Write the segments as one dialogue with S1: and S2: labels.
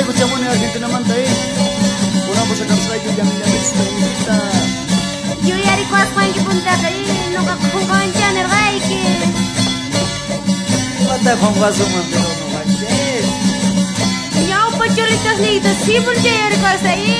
S1: Baik usia mana Argentina mantai. Kurang bisa kamsai juga minta kita.
S2: Yo yari kuas kuan ki punta kai no ka kungan chane rai ki.
S3: Mata kungan suma pero no manches.
S2: Yo pachuritos litos sí porque yari kuas ahí.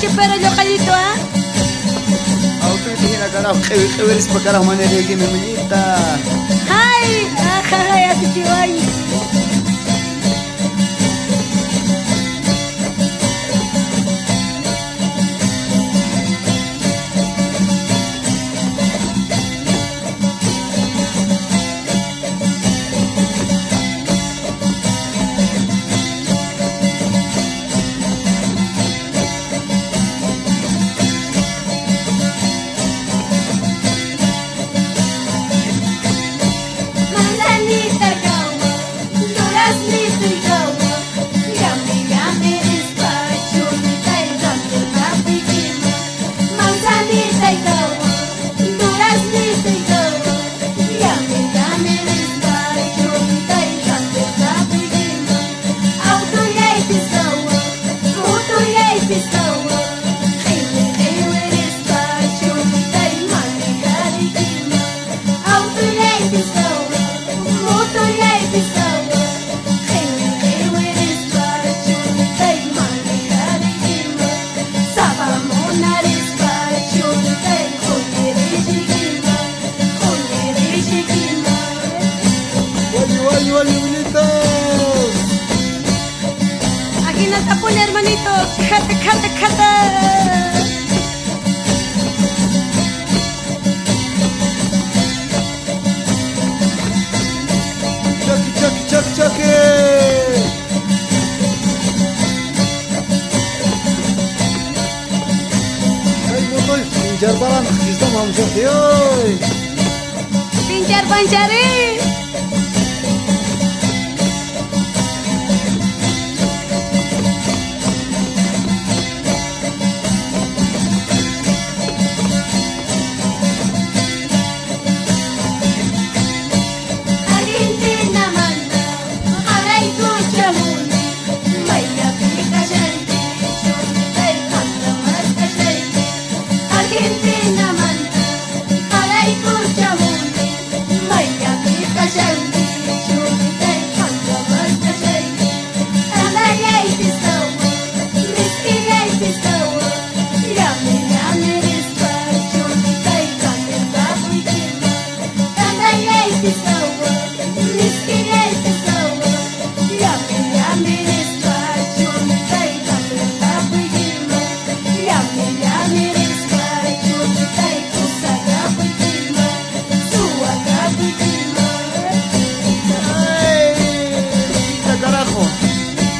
S2: چې پر لقلي توا
S1: او په دې را غړاو خو خو رس په کارو باندې ریګي مې مې تا
S2: هاي اخره یا چې وای kadı kadı kadı.
S4: Çakı çakı çakı çakı. Sincar baran, hizdan amca diyor.
S2: Sincar bancarı.